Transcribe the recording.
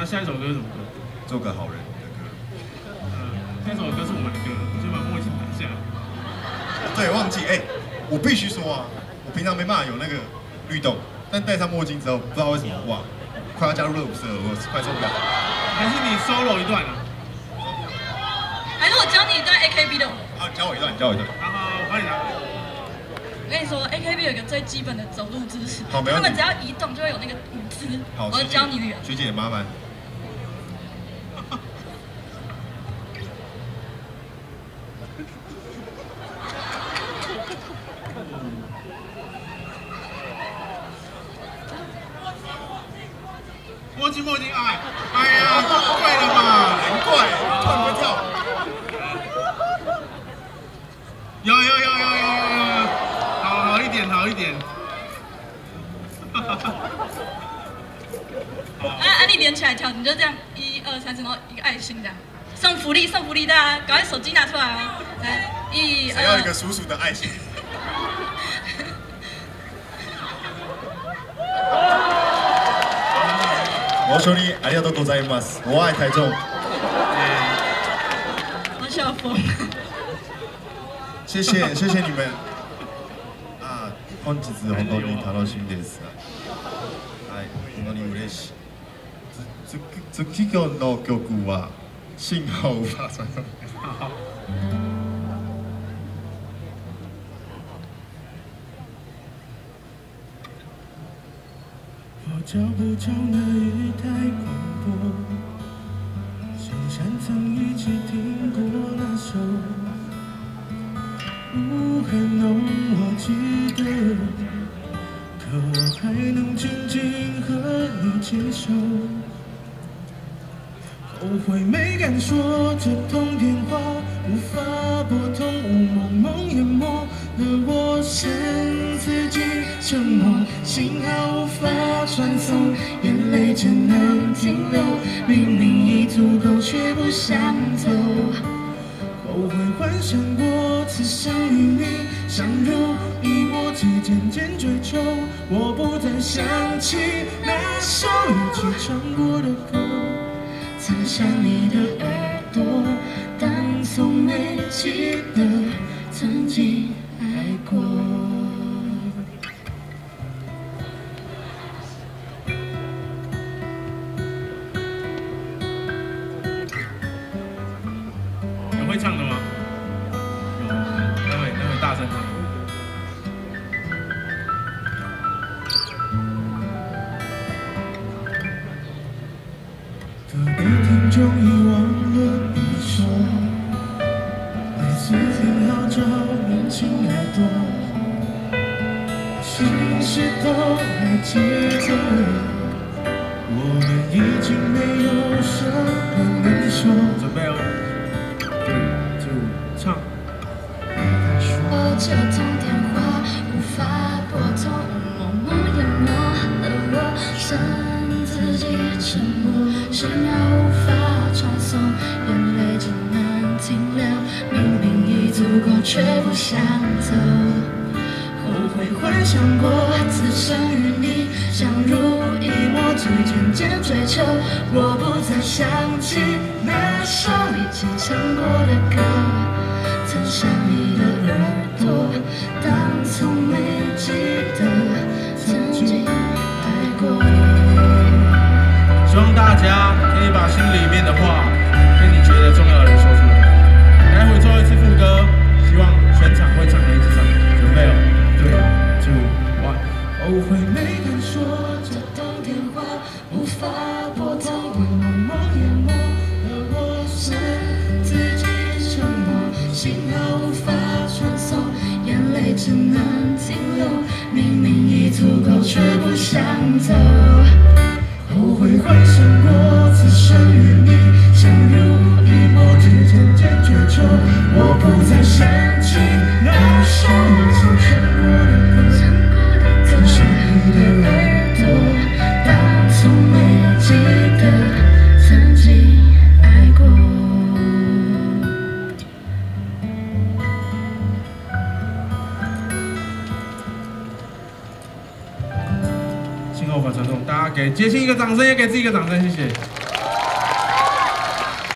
那下一首歌是什么歌？做个好人的歌。呃，下一首歌是我们的歌，我先把墨镜拿下。对，忘记哎，我必须说啊，我平常没办法有那个律动，但戴上墨镜之后，不知道为什么哇，快要加入热舞社了，我快受不了。还是你 solo 一段啊？还是我教你一段 AKB 的舞？啊，教我一段，教我一段。好好，我帮你拿。我跟你说，AKB 有一个最基本的走路姿势，他们只要移动就会有那个舞姿。好，我要教你那个。学姐麻烦。墨镜墨镜，哎，哎呀，对了嘛，难怪突然会跳。有有有有有有有，好好一点好一点。啊啊！你连起来跳，你就这样，一二三四，然后一个爱心这样，送福利送福利，大家赶快手机拿出来啊！来，一想要一二个叔叔的爱情。我兄弟，ありがとうございます。我爱台中，我笑疯。谢谢谢谢你们。あ、本日本当に楽しみです。はい、本当に嬉しい。月今日の曲は信号无找不着那雨太广博，想象曾一起听过那首雾很浓，我记得，可我还能静静和你牵手。后悔没敢说这通只能停留，明明已足够，却不想走。后悔幻想过此生与你相拥以沫，之间间追求，我不再想起那首一起唱过的歌。曾想你的耳朵，但从没记得曾经爱过。隔壁听众遗忘了你说，每次听好找年轻耳朵，是不是都还记得？我们已经没有什么能说。准备哦，就唱。我这通电话无法拨通，默默淹没了。我，剩自己沉默，信号无法传送，眼泪只能停留，明明已足够，却不想走。后悔幻想过此生与你相濡以沫，之间渐追求，我不再想起那首你曾唱过的歌。明明已足够，却不想走。信号法传送，大家给杰西一个掌声，也给自己一个掌声，谢谢。